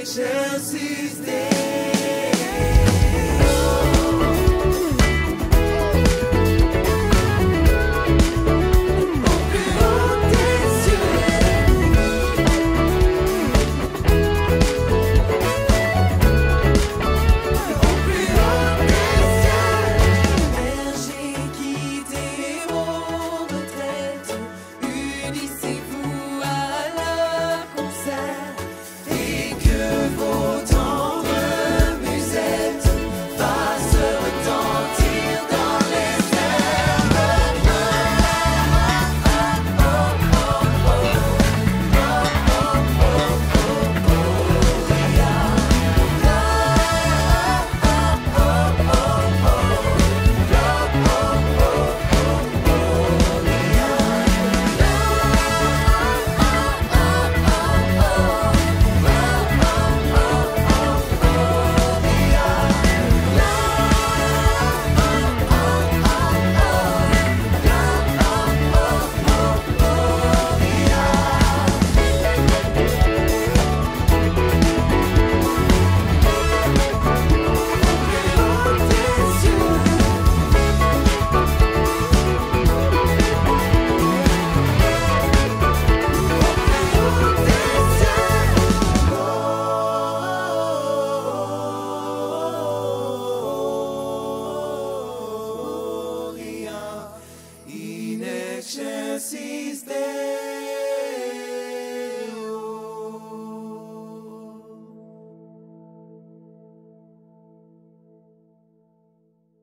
Excelsis Dei.